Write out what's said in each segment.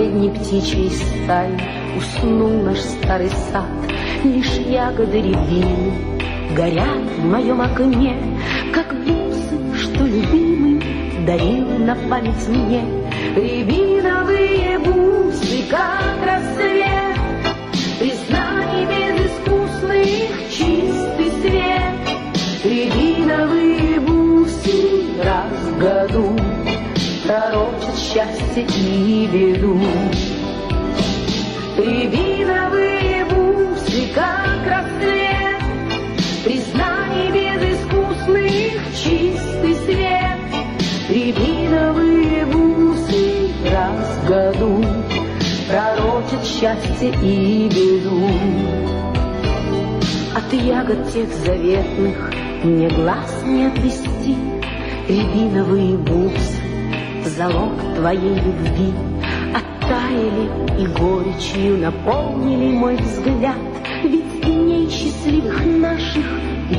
последней птичьей стаи Уснул наш старый сад, Лишь ягоды рябины Горят в моем окне, Как бусы, что любимый Дарил на память мне. Рябиновые бусы, как рассвет, счастье и беду. Рябиновые бусы, как рассвет, Признаний безыскусных чистый свет. Рябиновые бусы раз в году Пророчат счастье и беду. От ягод тех заветных Мне глаз не отвести, Рябиновые бусы, Залог твоей любви, Оттаяли и горечью Наполнили мой взгляд, Ведь дней счастливых наших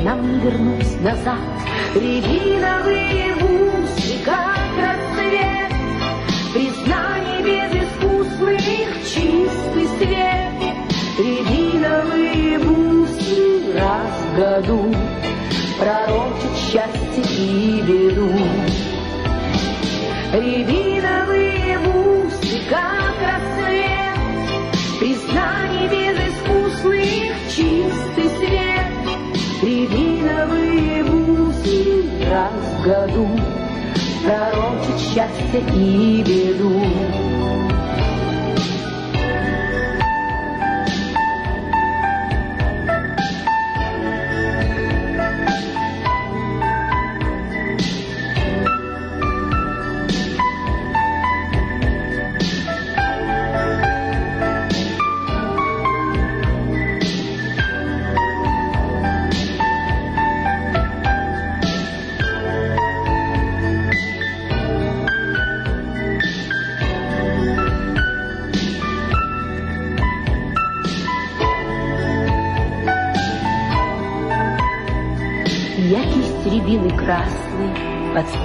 Нам не вернуть назад. Рябиновые бусы, Пророчат счастье и беду.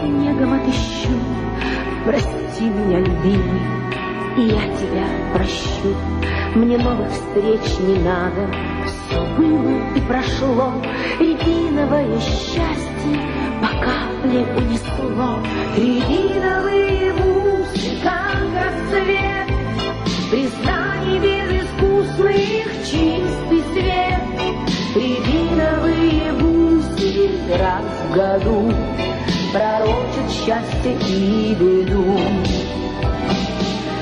Снегом отыщу, прости меня, любимый, и я тебя прощу. Мне новых встреч не надо, все было и прошло, Рябиновое счастье по капле унесло. Рябиновые бусы, как расцвет, Признаний безыскусных чистый свет. Рябиновые бусы раз в году Пророчат счастье и беду.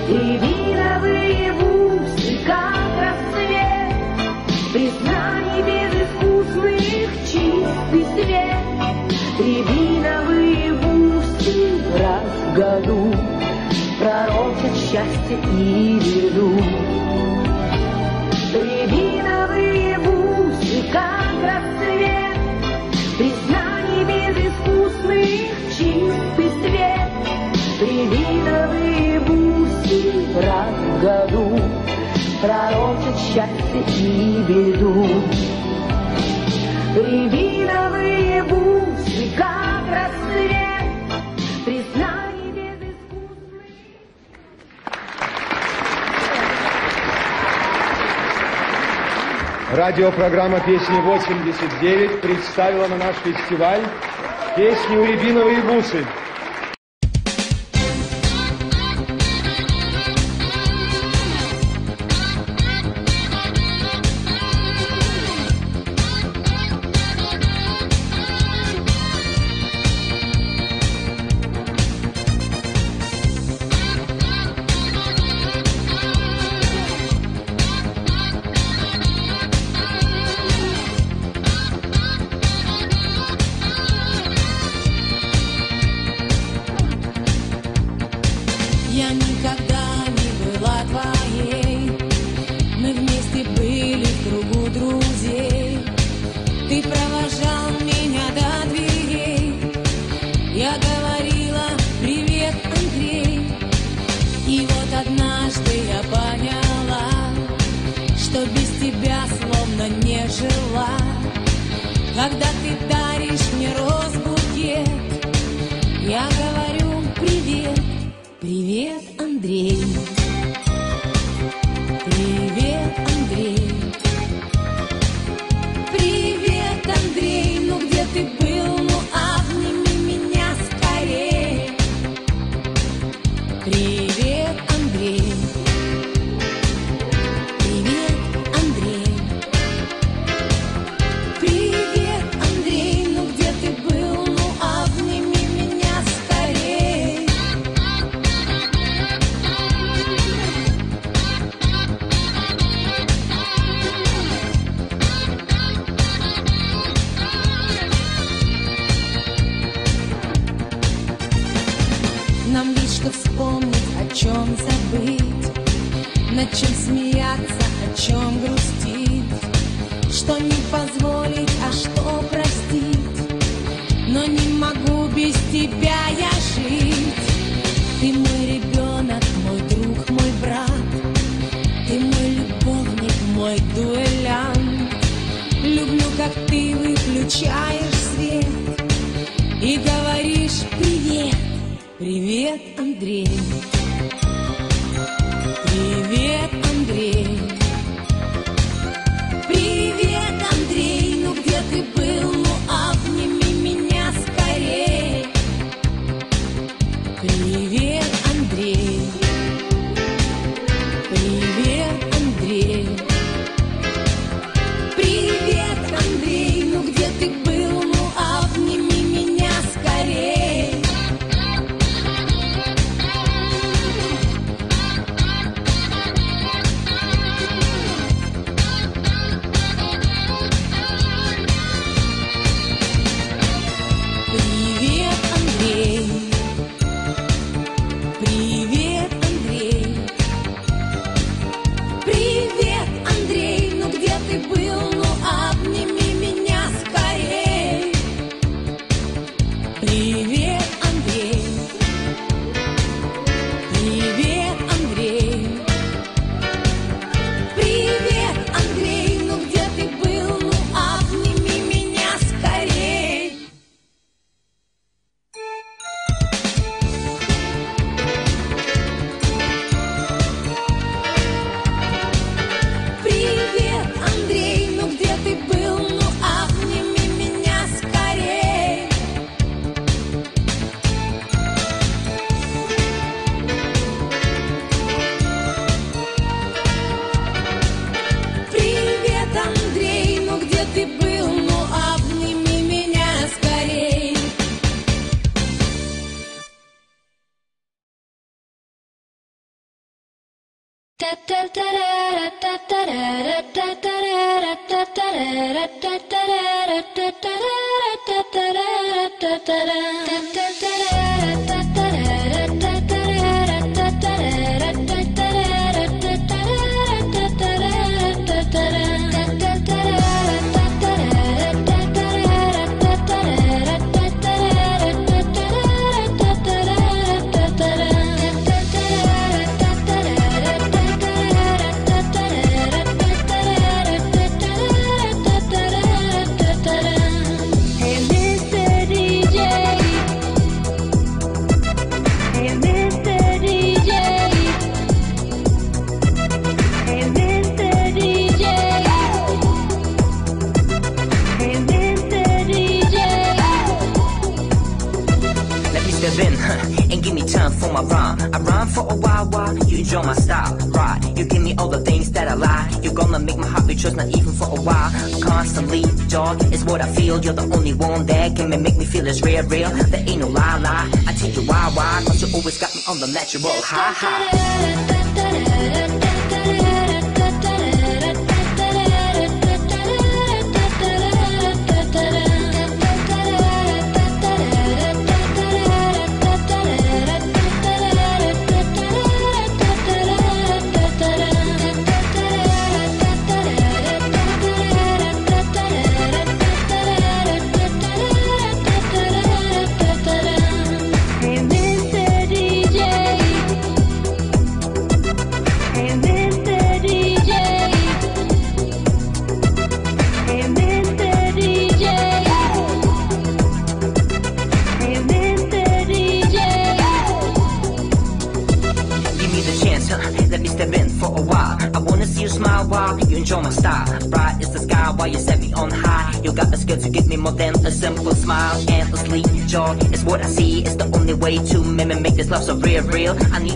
Рябиновые бусы, как расцвет, Признаний безыскусных чистый свет. Рябиновые бусы раз в году Пророчат счастье и беду. И беду. Рябиновые бусы, как расцвет, Признаний безыскусных Радиопрограмма «Песни 89» представила на наш фестиваль песни у «Рябиновые бусы». Чем забыть, над чем смеяться, о чем грустить, что не позволить, а что простить. Но не могу без тебя я жить. Ты мой ребенок, мой друг, мой брат, ты мой любовник, мой дуэлянт. Люблю, как ты выключаешь свет и говоришь привет, привет, Андрей. 哈哈。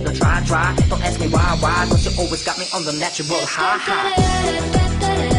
the try, try. Don't ask me why, why. Cause you always got me on the natural high, high.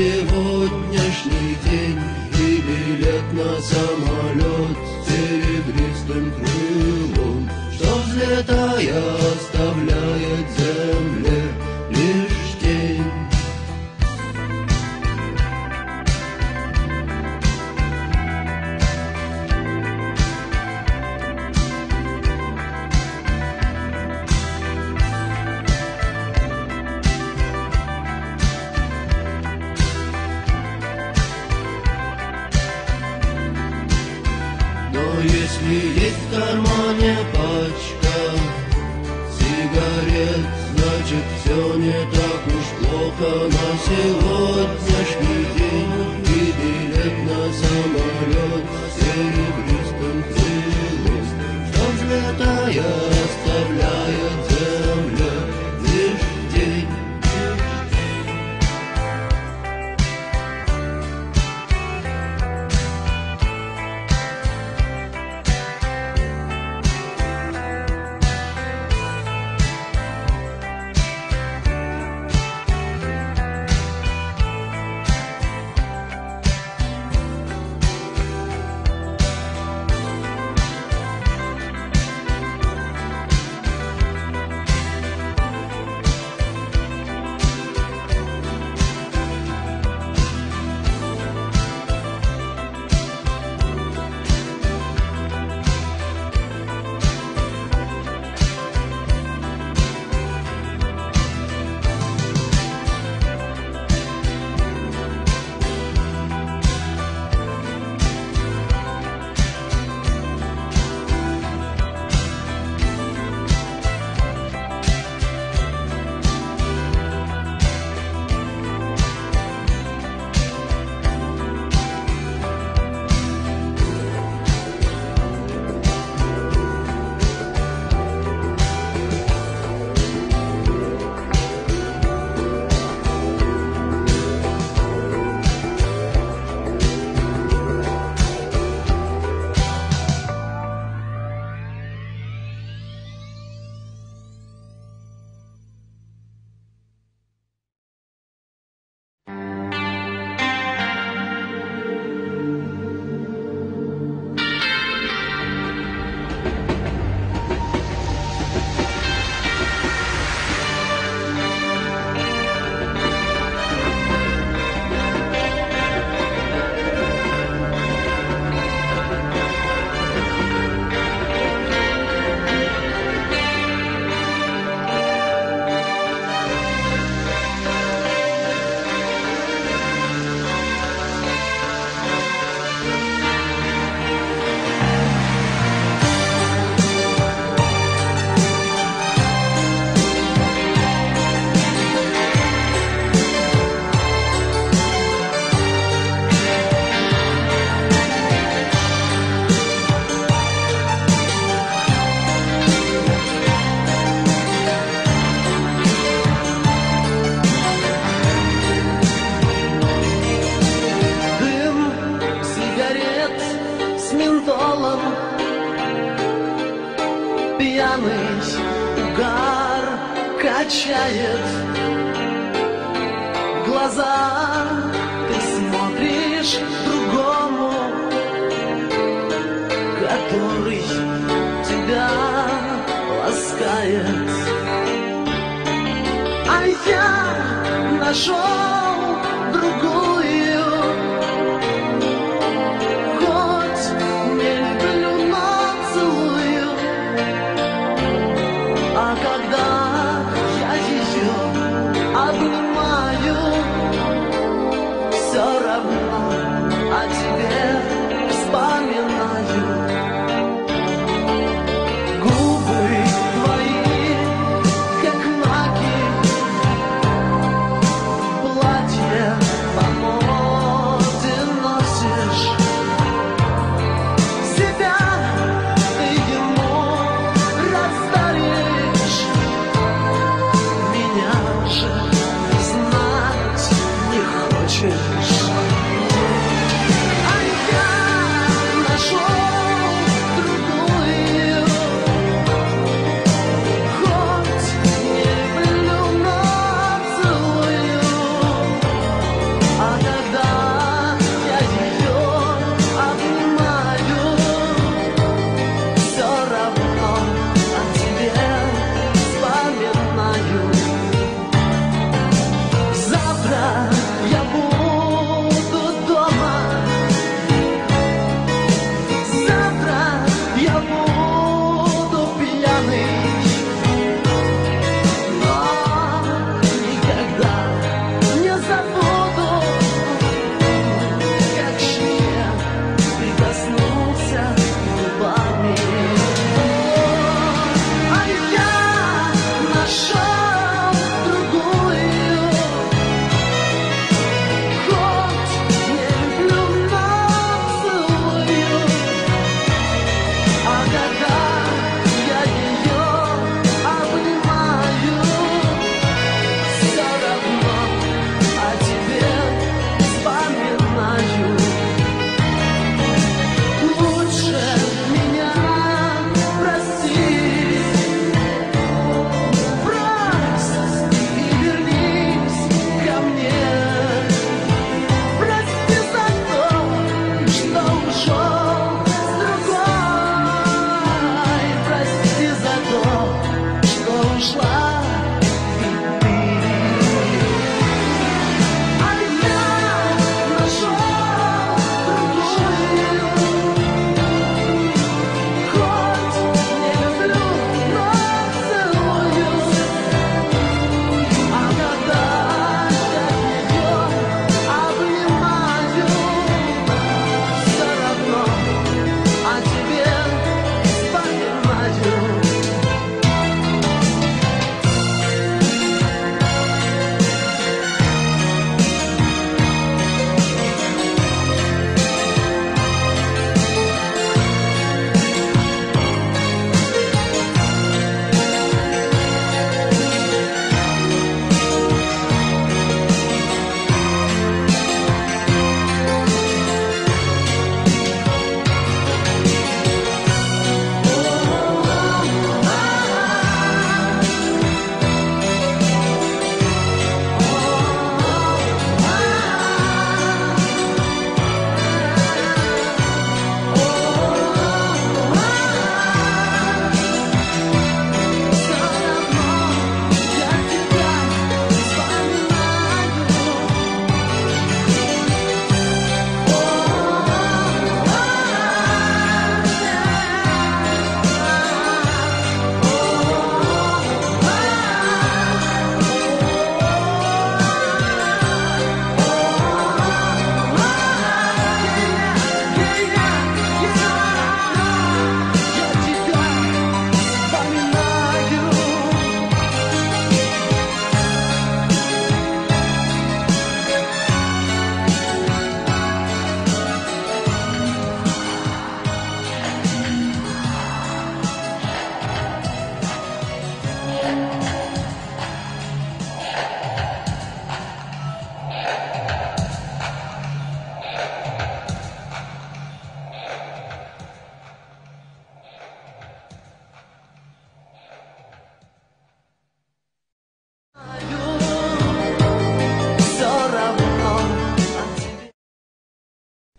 плохо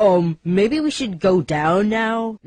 Um, maybe we should go down now?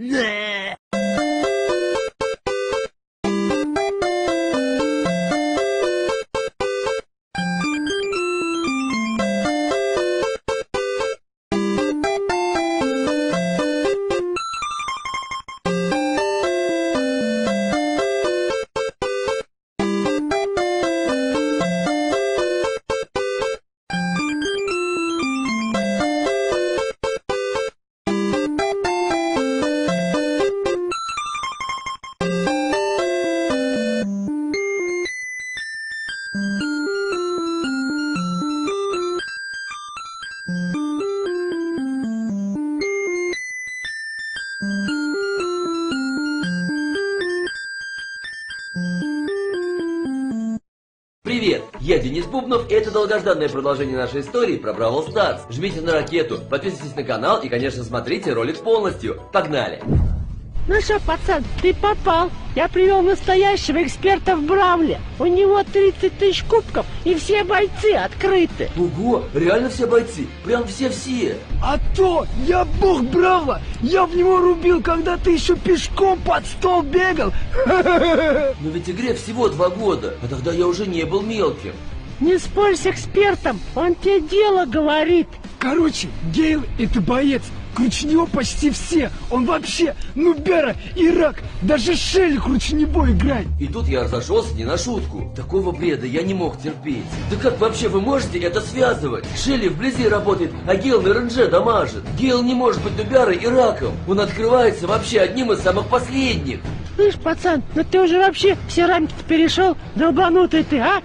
Долгожданное продолжение нашей истории про Бравл Старс. Жмите на ракету, подписывайтесь на канал и, конечно, смотрите ролик полностью. Погнали! Ну что, пацан, ты попал. Я привел настоящего эксперта в Бравле. У него 30 тысяч кубков, и все бойцы открыты. Ого, реально все бойцы? Прям все-все? А то, я бог Бравла, я в него рубил, когда ты еще пешком под стол бегал. Но ведь игре всего два года, а тогда я уже не был мелким. Не спорь с экспертом, он тебе дело говорит. Короче, Гейл это боец, круче него почти все. Он вообще нубера и рак, даже Шелли круче него играет. И тут я разошелся не на шутку. Такого бреда я не мог терпеть. Да как вообще вы можете это связывать? Шелли вблизи работает, а Гейл на РНЖ дамажит. Гейл не может быть нубярой и раком. Он открывается вообще одним из самых последних. Слышь, пацан, ну ты уже вообще все рамки перешел, долбанутый ты, а?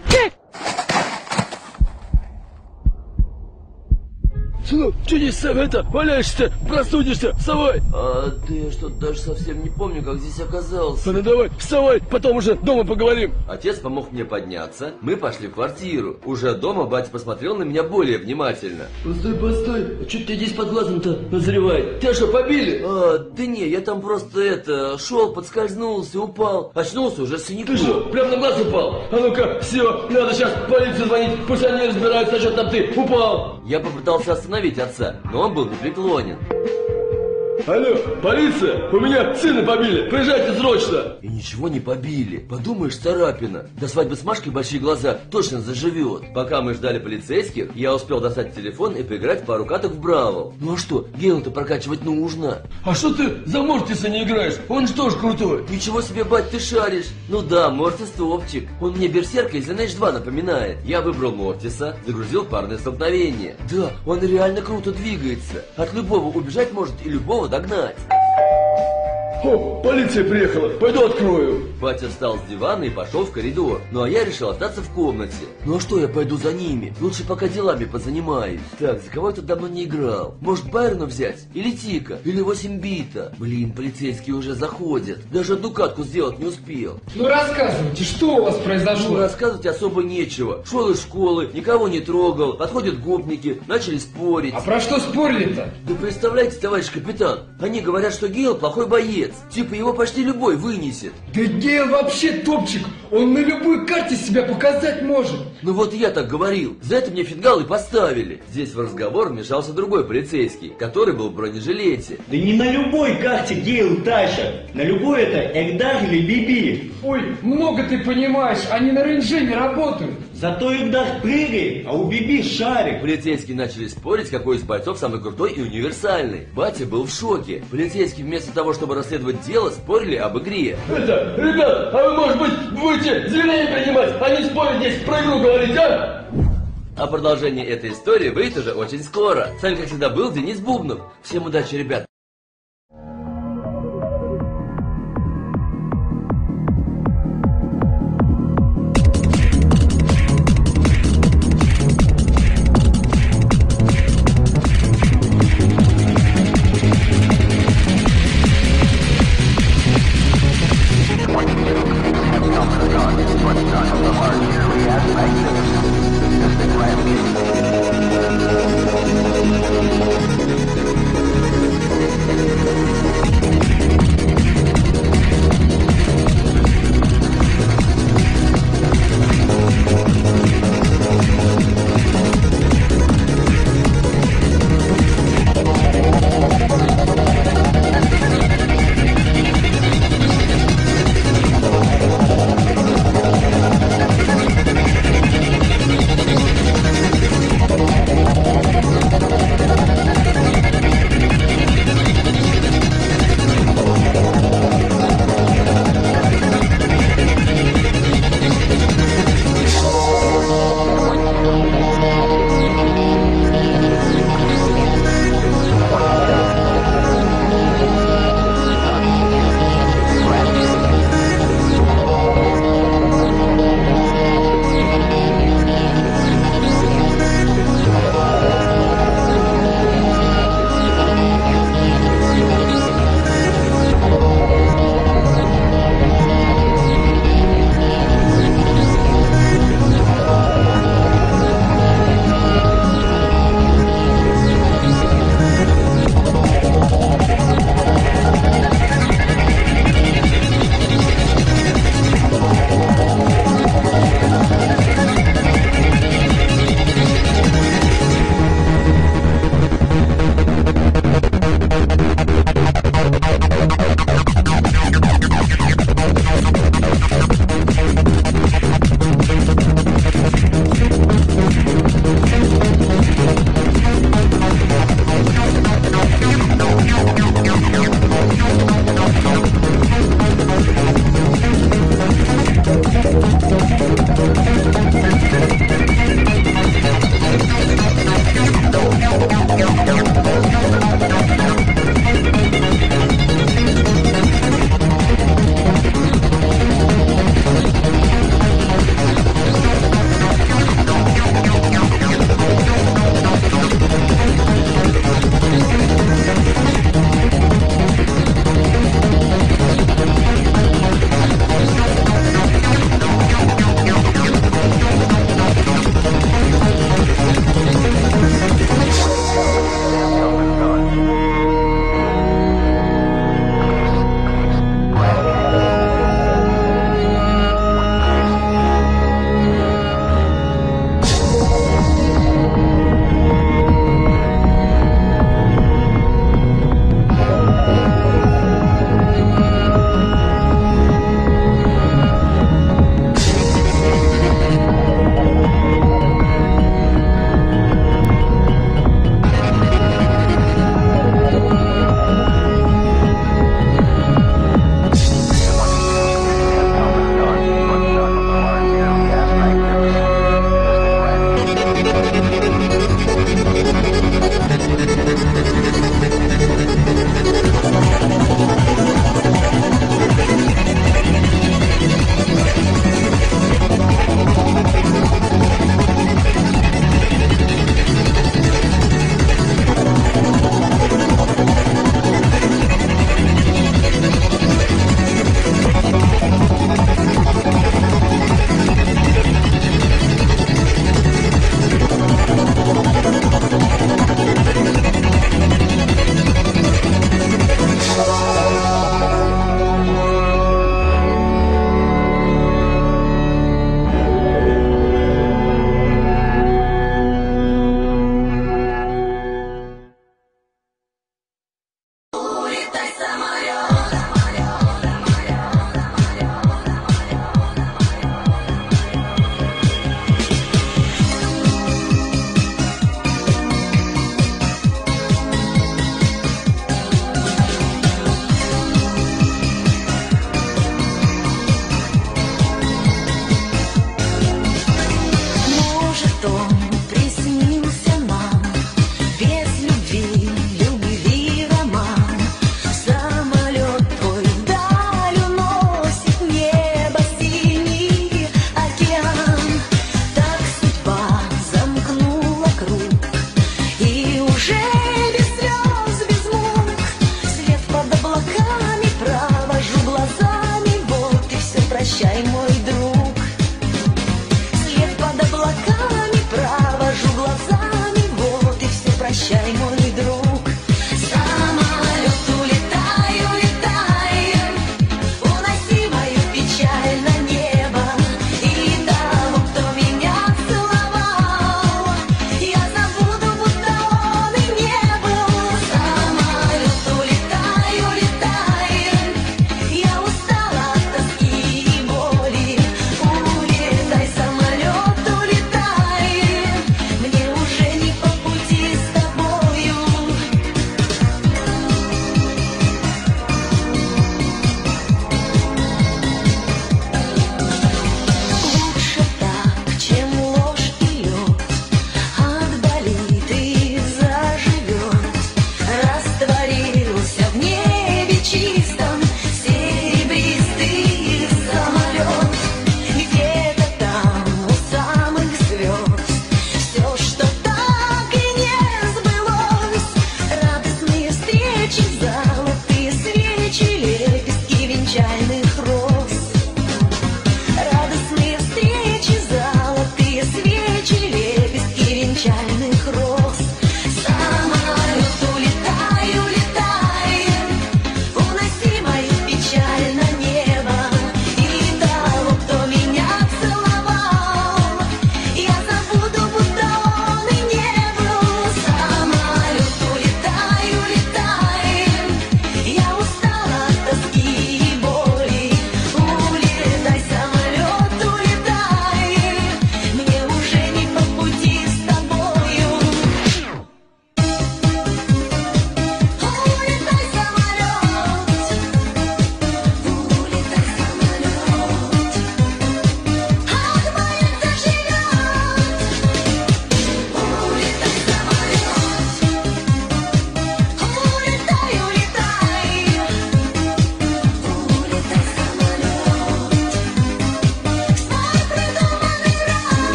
Что здесь сам это, валяешься, простудишься, вставай. А я что-то даже совсем не помню, как здесь оказался. Ну давай, вставай, потом уже дома поговорим. Отец помог мне подняться, мы пошли в квартиру. Уже дома батя посмотрел на меня более внимательно. Постой, постой, а что тебя здесь под глазом-то назревает? Тебя что, побили? А, да не, я там просто это, шел, подскользнулся, упал. Очнулся уже с синяком. Ты что, прям на глаз упал? А ну-ка, все, надо сейчас полицию звонить, пусть они разбираются, что там ты упал. Я попытался остановить отца, но он был непреклонен. Алло, полиция, у меня сына побили, приезжайте срочно. И ничего не побили. Подумаешь, царапина. До свадьбы с Машкой большие глаза точно заживет. Пока мы ждали полицейских, я успел достать телефон и поиграть пару каток в Бравл. Ну а что, Гейл-то прокачивать нужно. А что ты за Мортиса не играешь? Он же тоже крутой. Ничего себе, бать, ты шаришь. Ну да, Мортис топчик. Он мне Берсерка из Lineage 2 напоминает. Я выбрал Мортиса, загрузил парное столкновение. Да, он реально круто двигается. От любого убежать может и любого догнать. О, полиция приехала, пойду открою. Батя встал с дивана и пошел в коридор. Ну а я решил остаться в комнате. Ну а что я пойду за ними? Лучше пока делами позанимаюсь. Так, за кого я тут давно не играл? Может Байрона взять? Или Тика? Или 8 бита? Блин, полицейские уже заходят. Даже одну катку сделать не успел. Ну рассказывайте, что у вас Ну, произошло? рассказывать особо нечего. Шел из школы, никого не трогал. Подходят гопники, начали спорить. А про что спорили-то? Да представляете, товарищ капитан, они говорят, что Гейл плохой боец. Типа его почти любой вынесет. Да Гейл вообще топчик, он на любой карте себя показать может. Ну вот я так говорил. За это мне фингал и поставили. Здесь в разговор вмешался другой полицейский, который был в бронежилете. Да не на любой карте Гейл тащат. На любой это Эгдар или Биби. Ой, много ты понимаешь, они на рейнже не работают. Зато Эгдар прыгает, а у Биби шарик. Полицейские начали спорить, какой из бойцов самый крутой и универсальный. Батя был в шоке. Полицейские вместо того, чтобы расследовать дело, спорили об игре. Это, ребят, а вы, может быть, будете зверей принимать, а не спорить здесь про игру говорить, а? А продолжение этой истории выйдет уже очень скоро. С вами, как всегда, был Денис Бубнов. Всем удачи, ребят.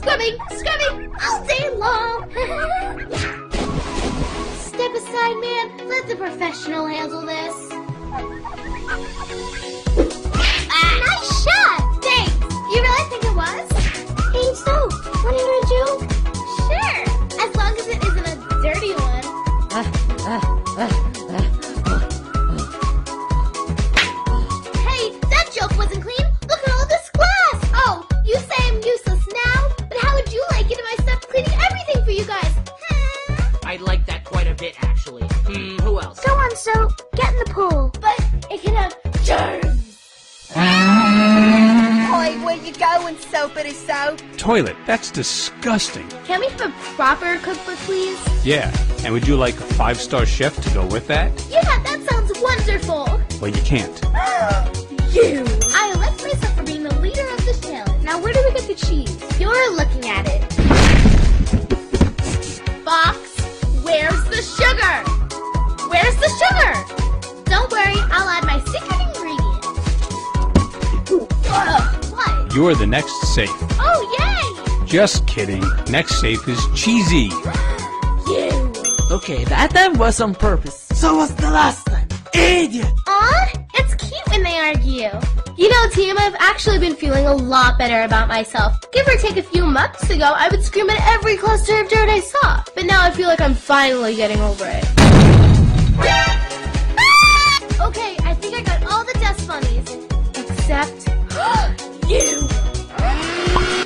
Scrubbing, scrubbing all day long. Step aside, man. Let the professional handle this. soap it is soap. Toilet, that's disgusting. Can we have a proper cookbook, please? Yeah, and would you like a five-star chef to go with that? Yeah, that sounds wonderful. Well, you can't. you! I elect myself for being the leader of the challenge. Now, where do we get the cheese? You're looking at it. Box, where's the sugar? Where's the sugar? Don't worry, I'll add my secret ingredient. Ooh, uh you're the next safe. Oh, yay! Just kidding. Next safe is cheesy. You! Okay, that time was on purpose. So was the last time. Idiot! Aw, it's cute when they argue. You know, team, I've actually been feeling a lot better about myself. Give or take a few months ago, I would scream at every cluster of dirt I saw. But now I feel like I'm finally getting over it. Ah! Okay, I think I got all the dust bunnies. Except you.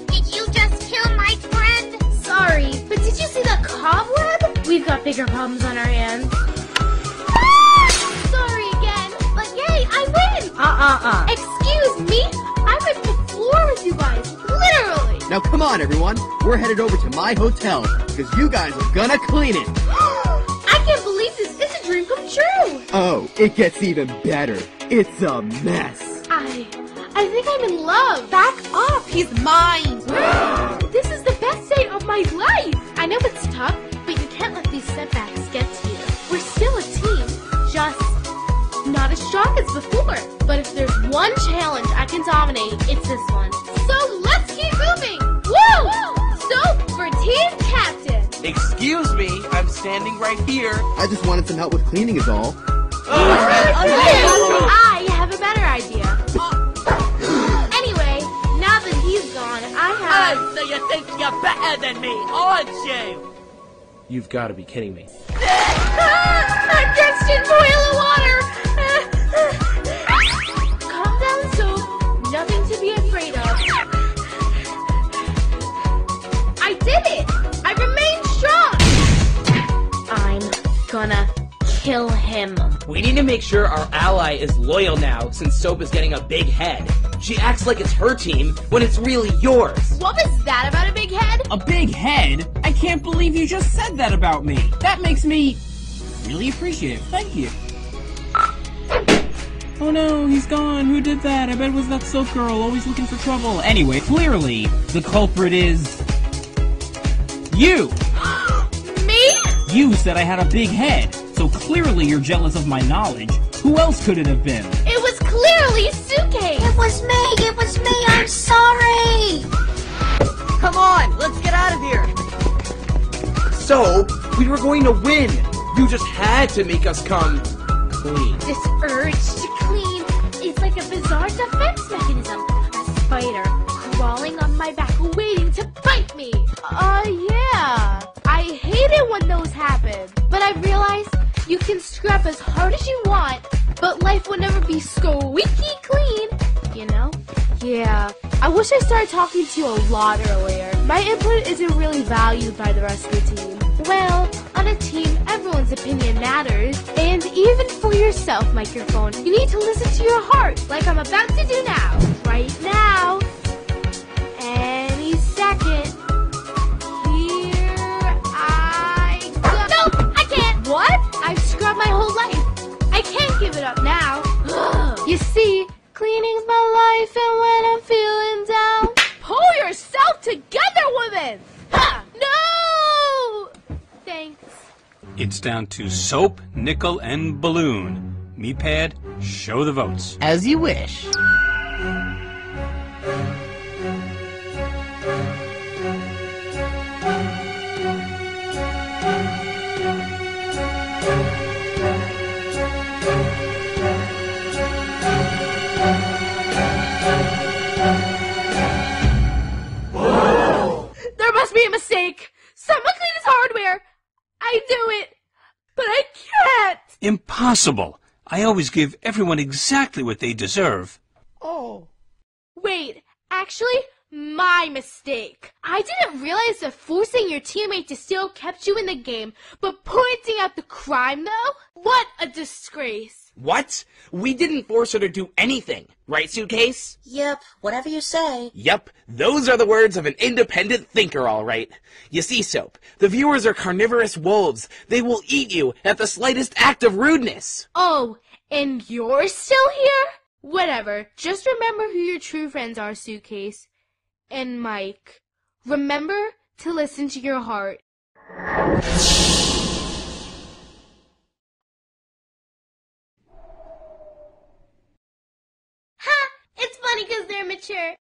Did you just kill my friend? Sorry, but did you see the cobweb? We've got bigger problems on our hands. Sorry again, but yay, I win! Uh-uh-uh. Excuse me? I went the floor with you guys, literally! Now come on, everyone. We're headed over to my hotel because you guys are gonna clean it. I can't believe this is a dream come true! Oh, it gets even better. It's a mess. I... I think I'm in love! Back off! He's mine! this is the best day of my life! I know it's tough, but you can't let these setbacks get to you. We're still a team, just not as strong as before. But if there's one challenge I can dominate, it's this one. So let's keep moving! Woo! So, for team captain! Excuse me, I'm standing right here. I just wanted some help with cleaning is all. Oh, oh, I have a better idea. Oh, so you think you're better than me, aren't you? You've got to be kidding me. I'm drenched in boiling water. Calm down, Soap. Nothing to be afraid of. I did it. I remain strong. I'm gonna kill him. We need to make sure our ally is loyal now since Soap is getting a big head. She acts like it's her team when it's really yours. What was that about a big head? A big head? I can't believe you just said that about me. That makes me really appreciative. Thank you. Oh no, he's gone. Who did that? I bet it was that soap girl, always looking for trouble. Anyway, clearly, the culprit is. You! Me? You said I had a big head, so clearly you're jealous of my knowledge. Who else could it have been? It was clearly Suke. It was me. It was me. I'm sorry. Come on, let's get out of here. So, we were going to win. You just had to make us come clean. This urge to clean is like a bizarre defense mechanism. A spider crawling on my back waiting to bite me. Uh, yeah. I hate it when those happen. But I realize you can scrap as hard as you want, but life will never be squeaky clean, you know? Yeah. I wish I started talking to you a lot earlier. My input isn't really valued by the rest of the team. Well, on a team, everyone's opinion matters. And even for yourself, microphone, you need to listen to your heart, like I'm about to do now. Right now. Down to soap, nickel, and balloon. Me pad, show the votes. As you wish. Impossible. I always give everyone exactly what they deserve. Oh. Wait, actually, my mistake. I didn't realize that forcing your teammate to steal kept you in the game, but pointing out the crime, though? What a disgrace. What? We didn't force her to do anything, right, Suitcase? Yep, whatever you say. Yep, those are the words of an independent thinker, all right. You see, Soap, the viewers are carnivorous wolves. They will eat you at the slightest act of rudeness. Oh, and you're still here? Whatever. Just remember who your true friends are, Suitcase. And Mike. Remember to listen to your heart. Mature.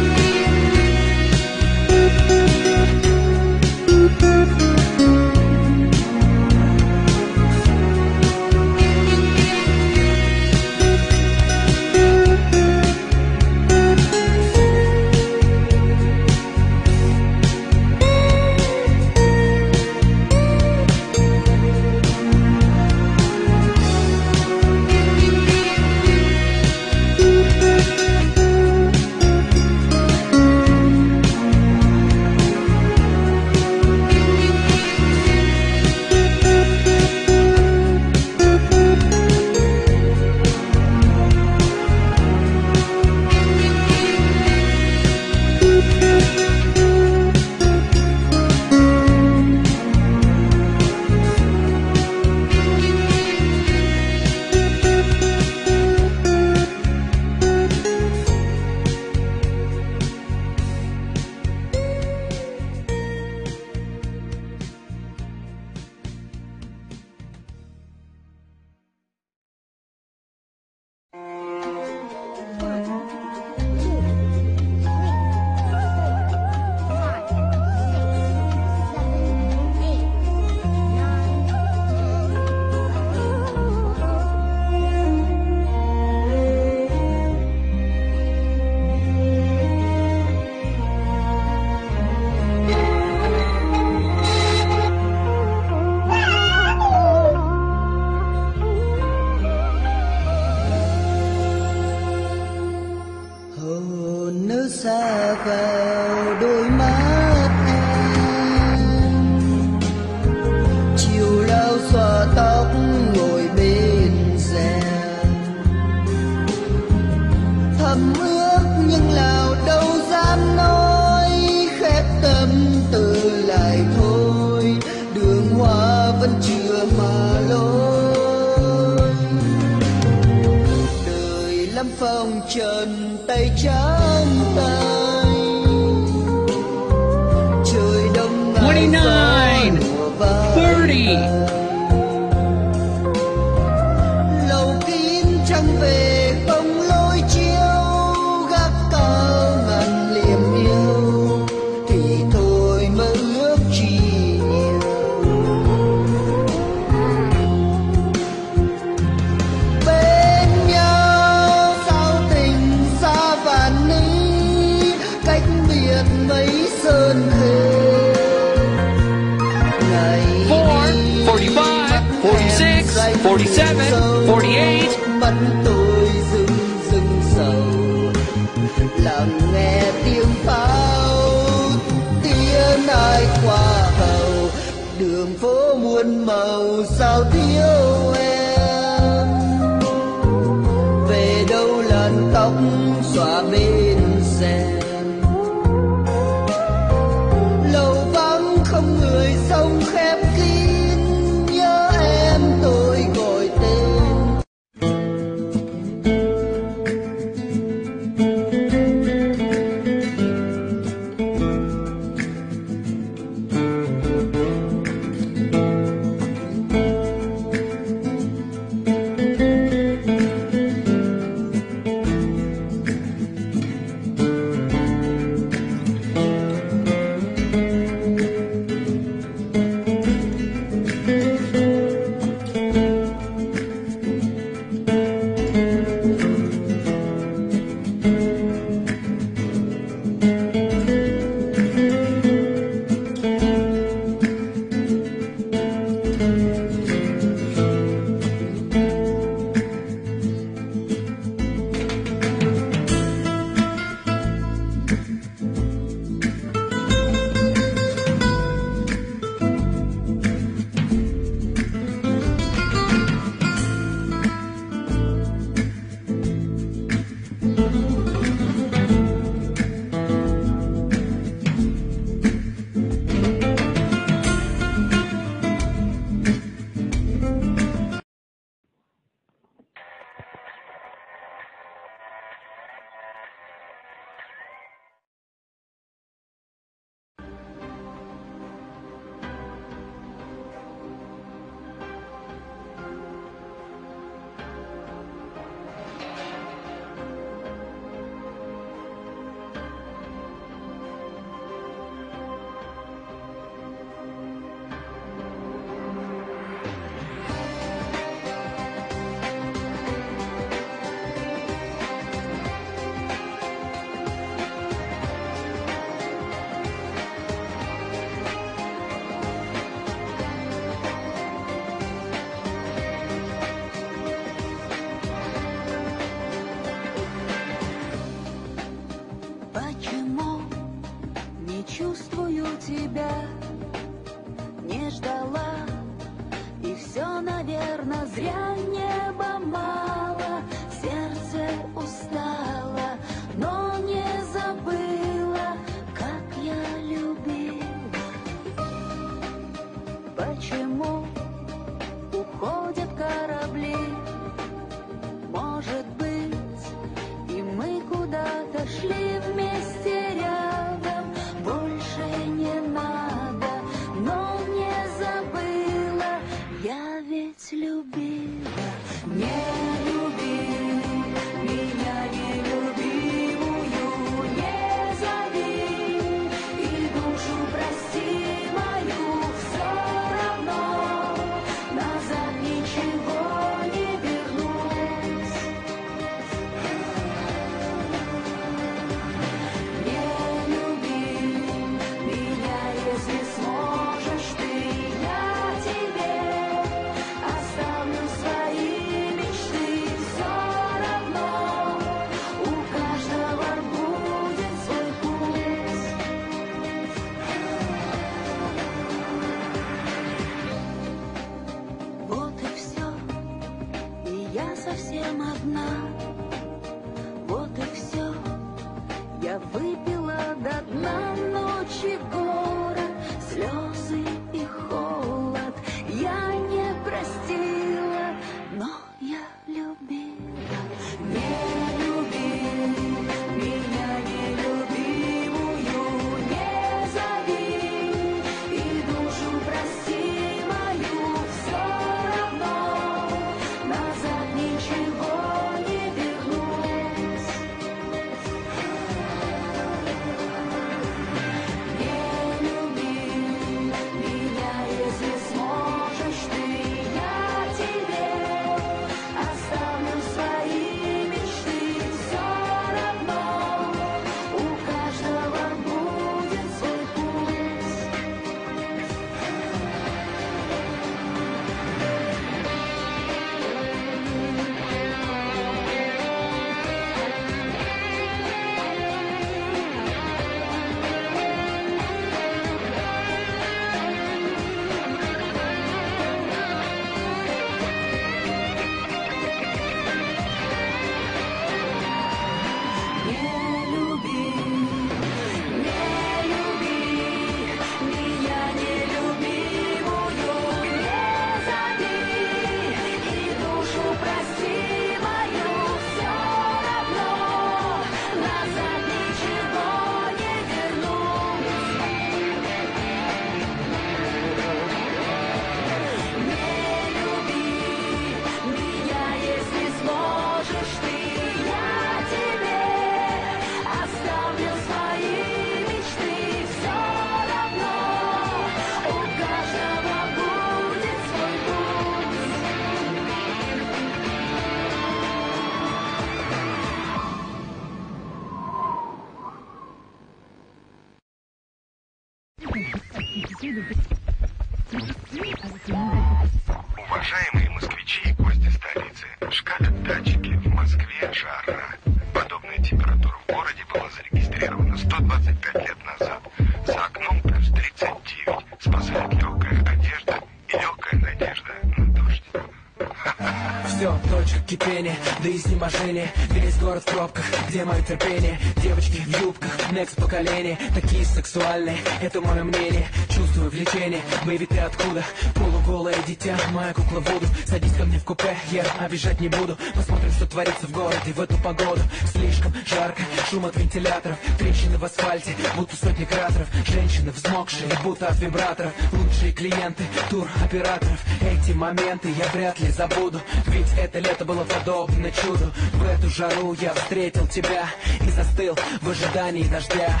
Изнеможения Весь город в пробках, где мое терпение? Девочки в юбках, next поколение. Такие сексуальные, это мое мнение. Чувствую влечение, бэйби ты откуда? Полуголое дитя, моя кукла Вуду. Садись ко мне в купе, я обижать не буду. Посмотрим, что творится в городе в эту погоду. Слишком жарко, шум от вентиляторов. Трещины в асфальте, будто сотни кратеров. Женщины взмокшие, будто от вибраторов. Лучшие клиенты, тур операторов Эти моменты я вряд ли забуду. Ведь это лето было подобно чуду. В эту жару я встретил тебя И застыл в ожидании дождя.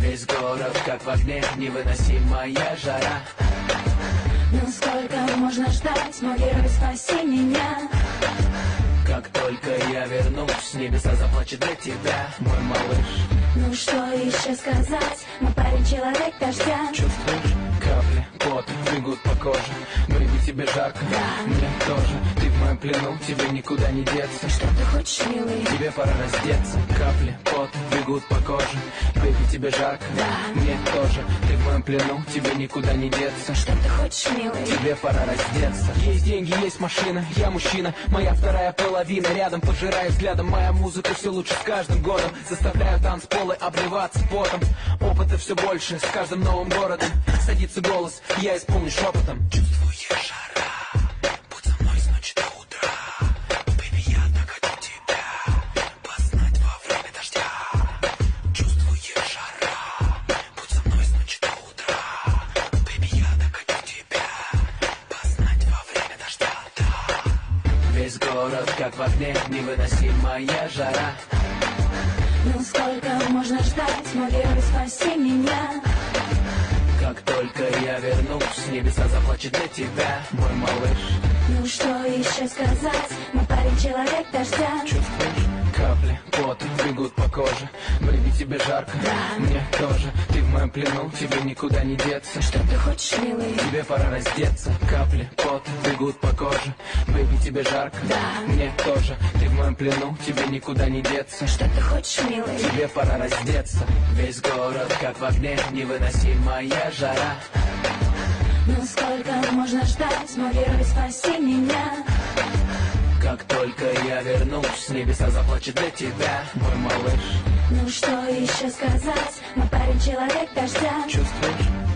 Весь город как в огне, невыносимая жара. Ну сколько можно ждать, мой герой, спаси меня. Как только я вернусь, небеса заплачет для тебя, мой малыш. Ну что еще сказать, мой парень человек дождя. Чувствуешь? Капли пота бегут по коже. Baby, тебе жарко? Мне тоже. Ты моем плену, тебе никуда не деться. Что ты хочешь, милый? Тебе пора раздеться. Капли пота бегут по коже. Baby, тебе жарко? Мне тоже. Ты в моем плену, тебе никуда не деться. Что ты хочешь, милый? Тебе пора раздеться. Есть деньги, есть машина, я мужчина. Моя вторая половина. Рядом пожирая взглядом. Моя музыка все лучше с каждым годом. Заставляю танцполы обливаться потом. Опыта все больше с каждым новым городом. Садится голос, я исполню шепотом Чувствуешь жара Невыносимая жара. Ну сколько можно ждать, мой герой, спаси меня Как только я вернусь, небеса заплачет для тебя, мой малыш Ну что еще сказать, мой парень человек дождя Чувствуешь? Капли пота бегут по коже Бэйби, тебе жарко? Да. Мне тоже Ты в моем плену, тебе никуда не деться Что ты хочешь, милый? Тебе пора раздеться Капли пота бегут по коже Бэйби, тебе жарко? Да. Мне тоже Ты в моем плену, тебе никуда не деться Что ты хочешь, милый? Тебе пора раздеться Весь город как в огне Невыносимая жара. Но сколько можно ждать, мой герой, спаси меня. Как только я вернусь, с небеса заплачет для тебя, мой малыш. Ну что еще сказать, мой парень человек дождя. Чувствуешь?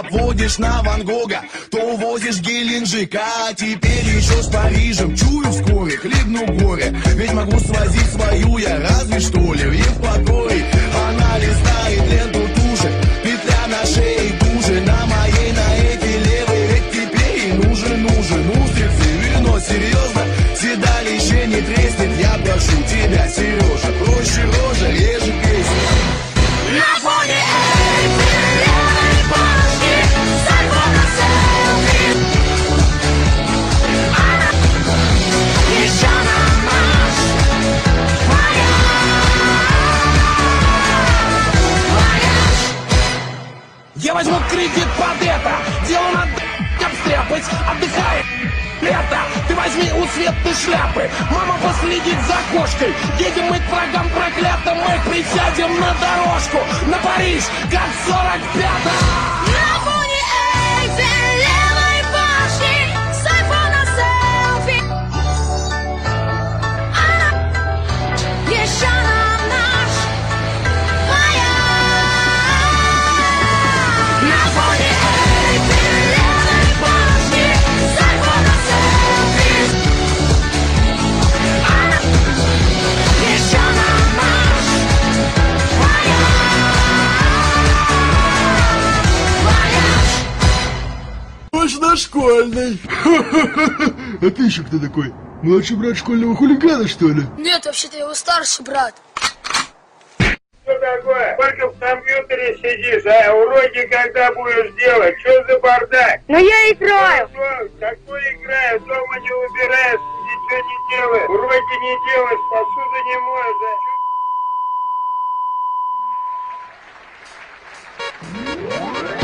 обводишь на Ван Гога, то увозишь Геленджик, а теперь еще с Парижем. Чую вскоре, хлебну горе, ведь могу свозить свою я разве что ли в Евпатории. разноцветной шляпы. Мама последит за кошкой. Едем мы к врагам проклятым, мы присядем на дорожку. На Париж, как 45 -м. школьный. А ты еще кто такой? Младший брат школьного хулигана, что ли? Нет, вообще-то его старший брат. Что такое? Только в компьютере сидишь, а уроки когда будешь делать? Что за бардак? Ну я играю. Хорошо, какой играю? Дома не убираешь, ничего не делаешь. Уроки не делаешь, посуду не моешь. А? What?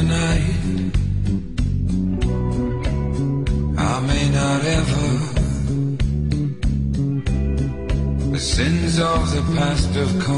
Tonight. I may not ever. The sins of the past have come.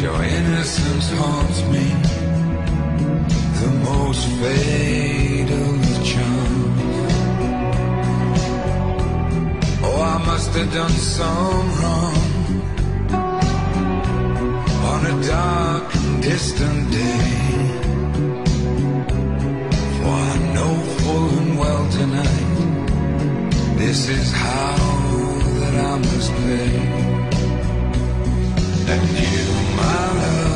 Your innocence haunts me. The most fatal of charms. Oh, I must have done some wrong. On a dark and distant day. For I know full and well tonight This is how that I must pay And you, my love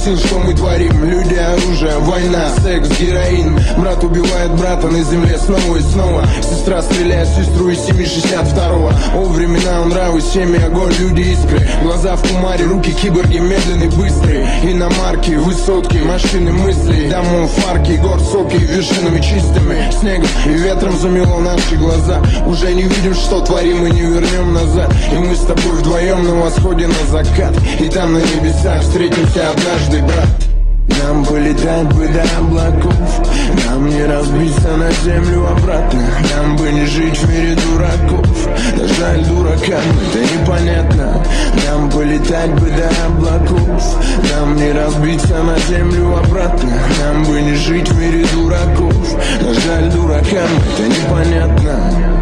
спросил, что мы творим Люди, оружие, война, секс, героин. Брат убивает брата на земле снова и снова. Сестра стреляет сестру из 762-го О, времена, нравы, семьи, огонь, люди, искры. Глаза в кумаре, руки киборги, медленные, быстрые. Иномарки, высотки, машины мыслей Домов, фарки, гор, соки, вершинами чистыми. Снегом и ветром замело наши глаза. Уже не видим, что творим и не вернем назад. И мы с тобой вдвоем на восходе на закат. И там на небесах встретимся однажды, брат нам полетать бы до облаков. Нам не разбиться на землю обратно. Нам бы не жить в мире дураков. Да жаль дуракам, это непонятно. Нам полетать бы до облаков. Нам не разбиться на землю обратно. Нам бы не жить в мире дураков. Да жаль дуракам, это непонятно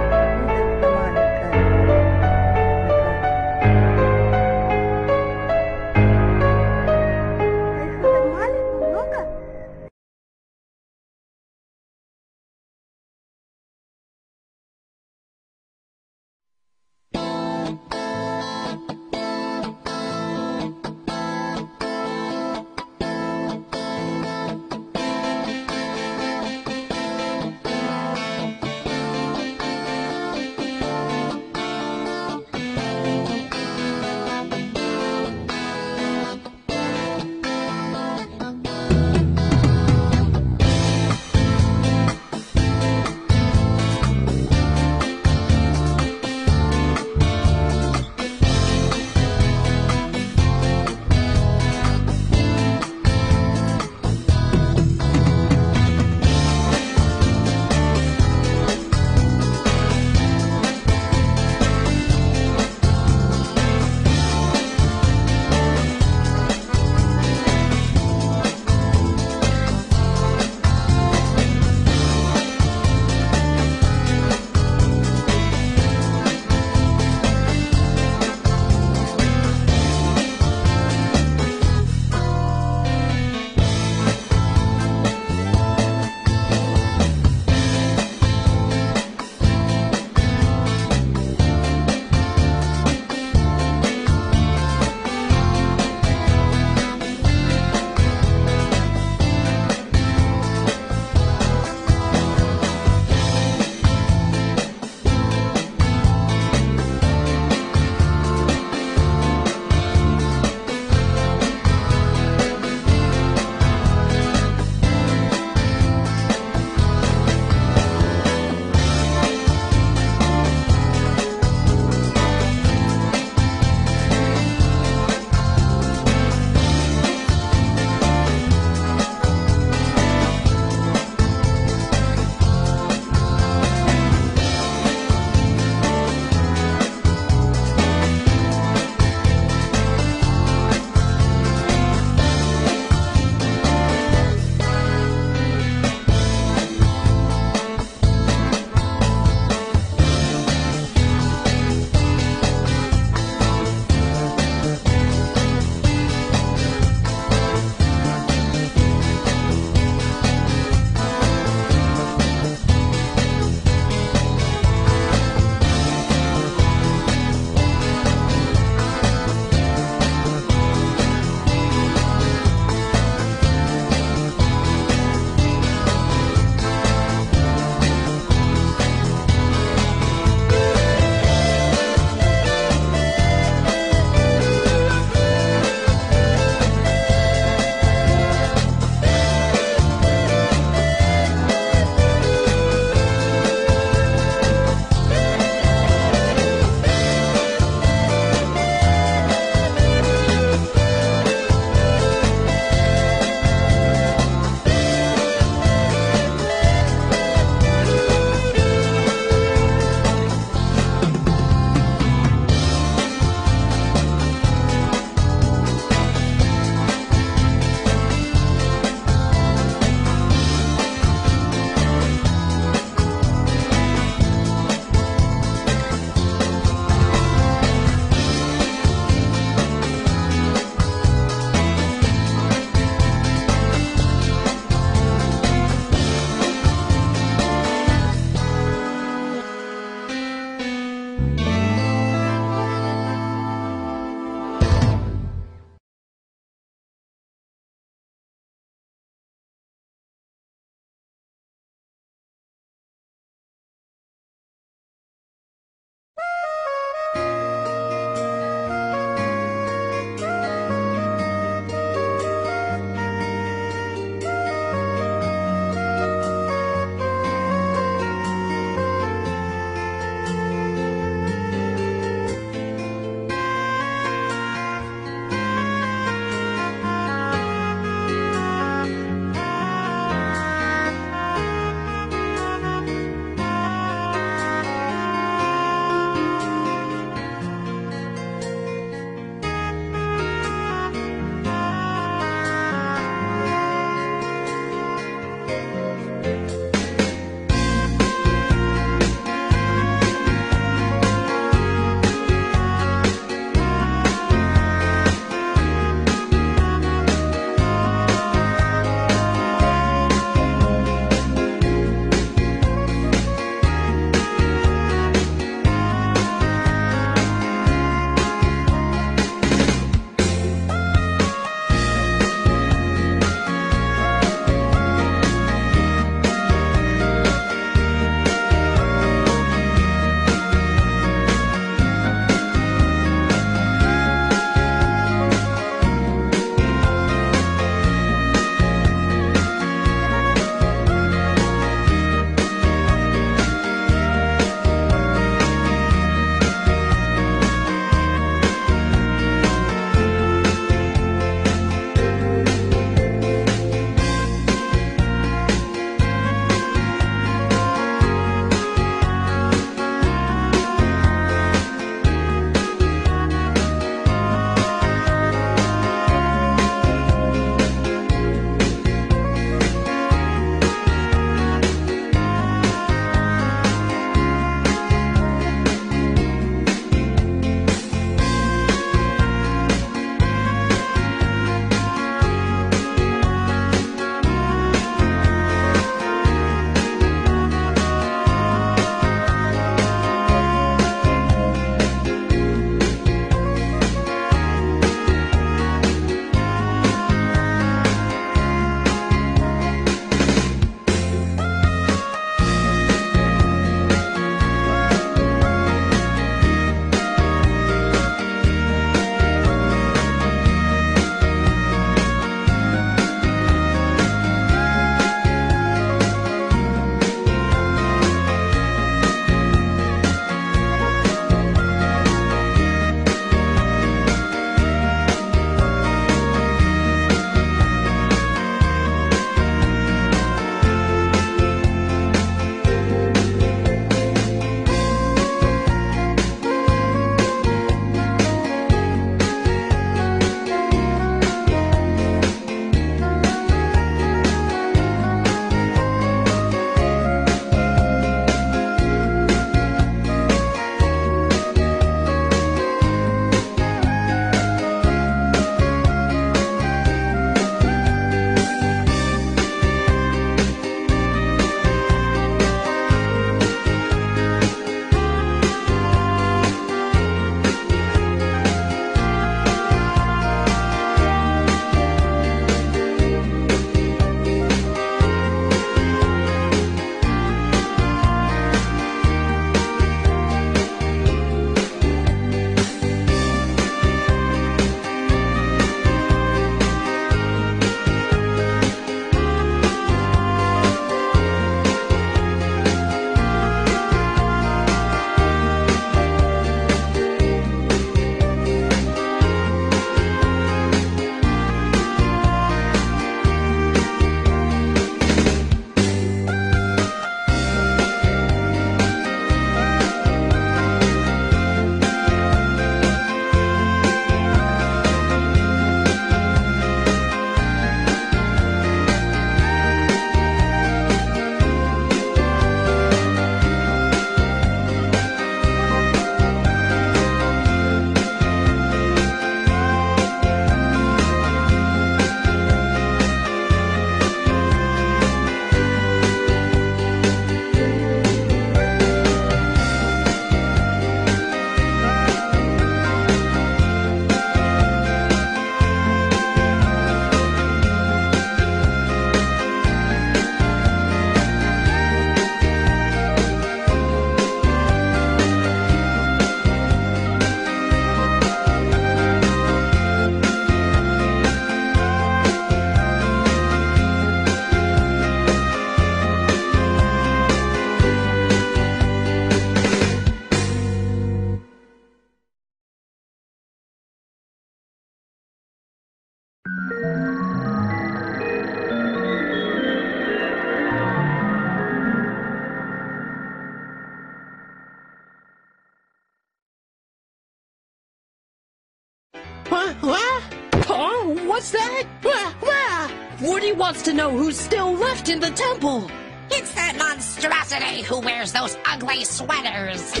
What's that? Wah, wah. Woody wants to know who's still left in the temple. It's that monstrosity who wears those ugly sweaters.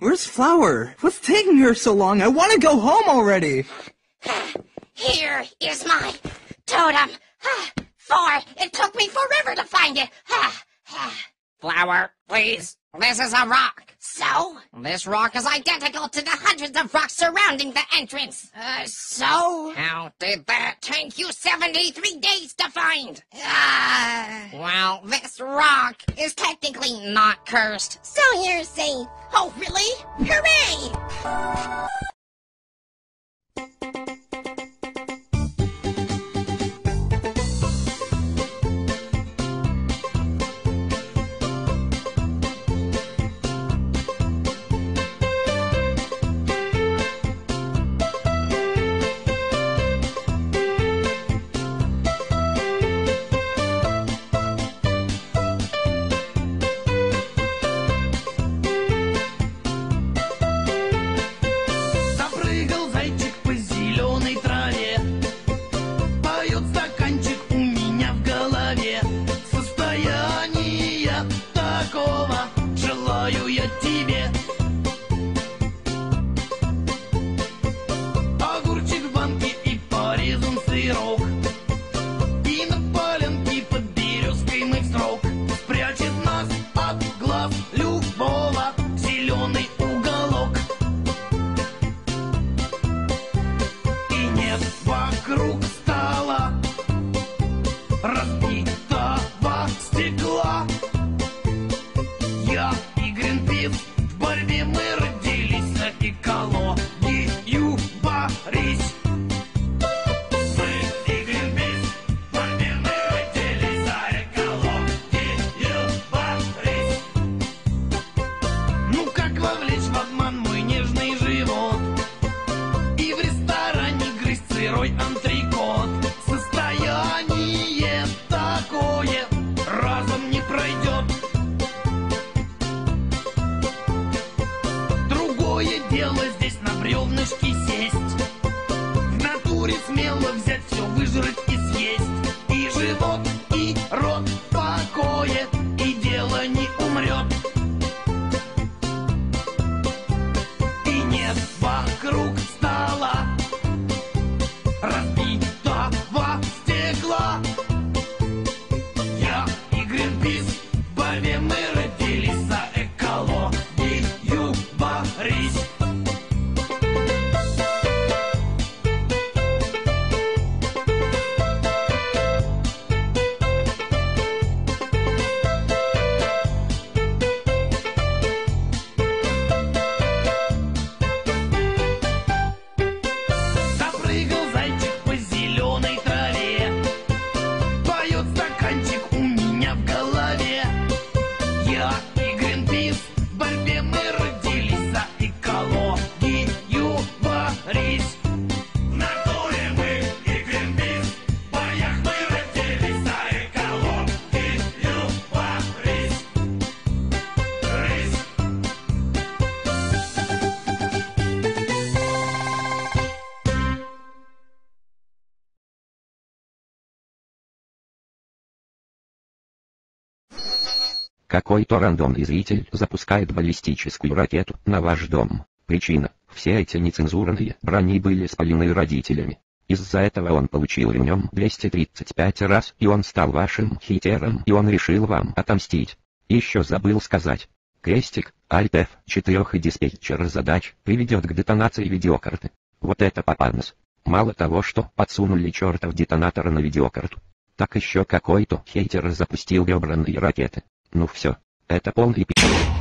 Where's Flower? What's taking her so long? I want to go home already. Here is my totem. For it took me forever to find it. Flower, please. This is a rock. So, this rock is identical to the hundreds of rocks surrounding the entrance. Uh, so, how did that take you 73 days to find? Uh, well, this rock is technically not cursed, so you're safe. Oh, really? Hooray! Какой-то рандомный зритель запускает баллистическую ракету на ваш дом. Причина – все эти нецензурные брони были спалены родителями. Из-за этого он получил ремнем 235 раз, и он стал вашим хитером, и он решил вам отомстить. Еще забыл сказать. Крестик, Alt F4 и диспетчер задач приведет к детонации видеокарты. Вот это попаднос. Мало того, что подсунули чертов детонатор на видеокарту, так еще какой-то хейтер запустил ребраные ракеты. Ну все, это полный пи***.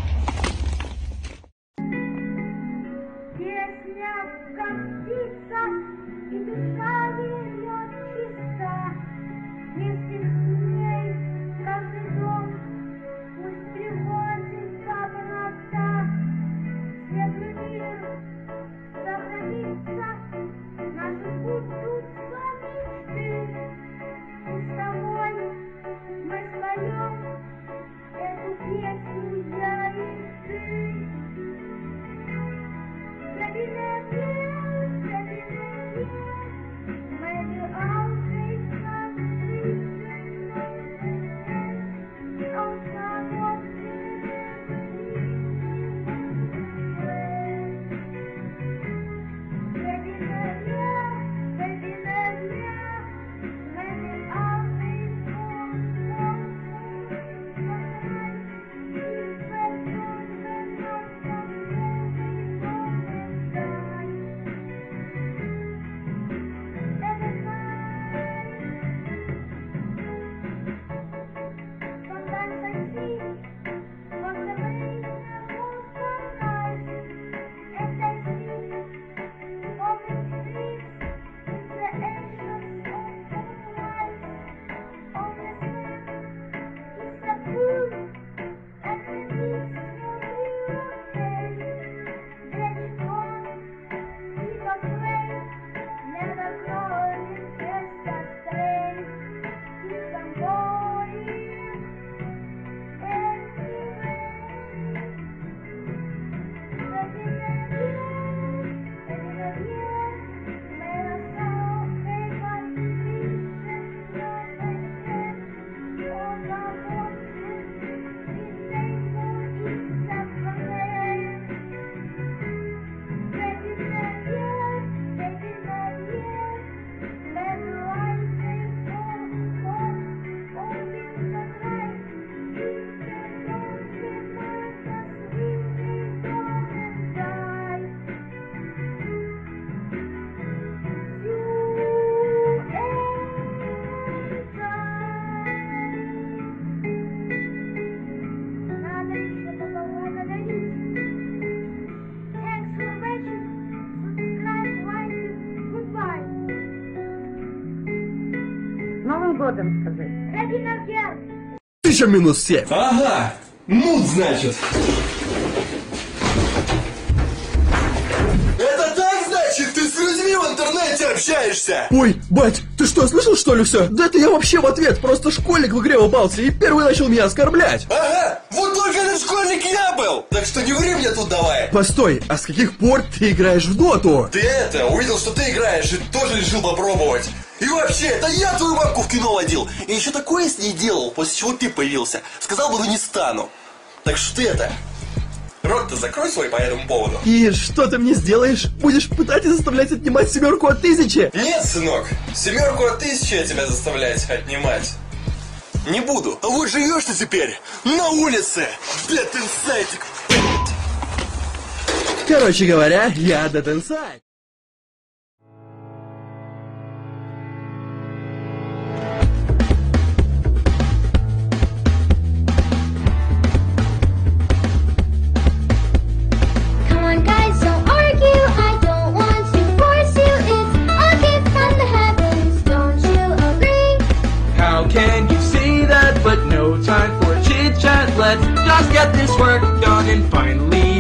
Тысяча минус семь. Ага, мут, значит. Это так, значит, ты с людьми в интернете общаешься? Ой, бать, ты что, слышал что ли все? Да это я вообще в ответ, просто школьник в игре упался и первый начал меня оскорблять. Ага, вот только этот школьник я был. Так что не ври мне тут давай. Постой, а с каких пор ты играешь в доту? Ты это, увидел, что ты играешь и тоже решил попробовать. Вообще, это я твою мамку в кино водил. И еще такое с ней делал, после чего ты появился. Сказал бы, ну не стану. Так что ты это, рот-то закрой свой по этому поводу. И что ты мне сделаешь? Будешь пытать и заставлять отнимать семерку от тысячи? Нет, сынок, семерку от тысячи я тебя заставлять отнимать. Не буду. А вот живешь ты теперь на улице. Dead Inside. Короче говоря, я Dead Inside. Let's just get this work done and finally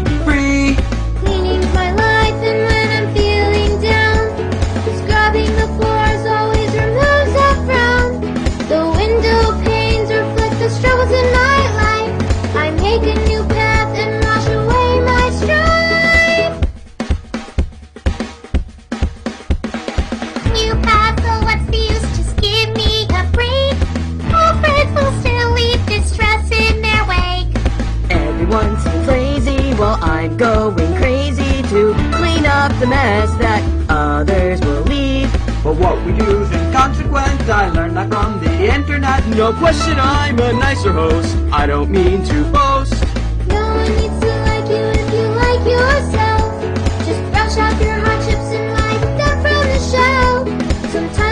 the mess that others will leave. But what we do do's inconsequent, I learned that from the internet. No question, I'm a nicer host. I don't mean to boast. No one needs to like you if you like yourself. Just brush off your hardships in life, down from the shell. Sometimes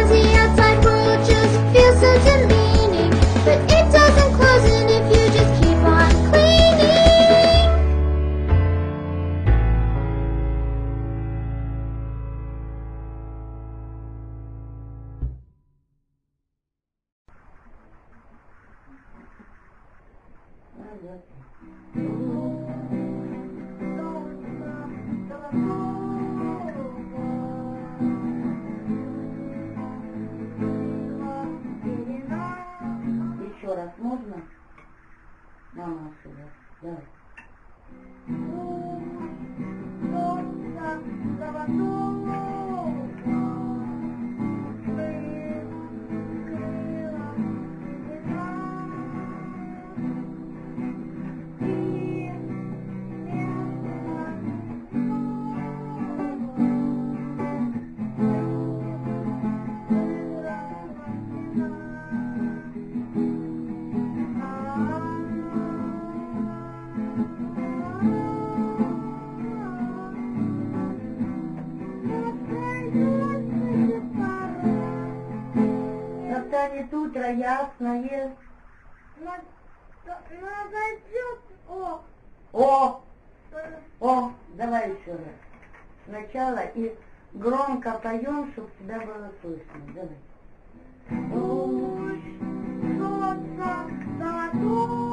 О! О! О! Давай еще раз. Сначала и громко поем, чтобы тебя было слышно. Давай. Дождь, солнце, золотого,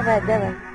Давай, давай.